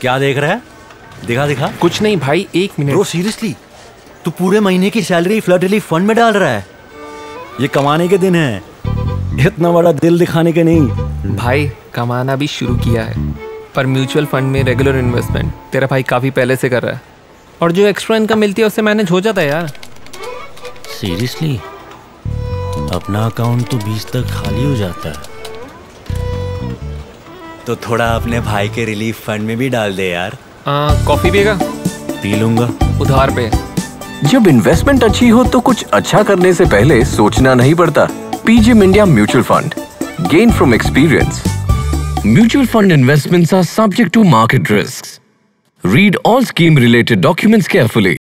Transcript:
क्या देख रहा है? दिखा दिखा। कुछ नहीं भाई एक ब्रो मिनट सीरियसली तू पूरे महीने की सैलरी फ्लड रिलीफ फंड में डाल रहा है। ये कमाने के दिन है। इतना बड़ा दिल दिखाने के नहीं। भाई कमाना भी शुरू किया है। पर म्यूचुअल फंड में रेगुलर इन्वेस्टमेंट तेरा भाई काफ़ी पहले से कर रहा है। और जो एक्स्ट्रा इनकम मिलती है उससे मैनेज हो जाता है यार। सीरियसली अपना अकाउंट तो बीस तक खाली हो जाता है। तो थोड़ा अपने भाई के रिलीफ फंड में भी डाल दे यार। कॉफ़ी पिएगा? पी लूँगा। उधार पे। जब इन्वेस्टमेंट अच्छी हो तो कुछ अच्छा करने से पहले सोचना नहीं पड़ता। PGIM India mutual fund gain from experience mutual fund investments are subject to market risk read all scheme related documents carefully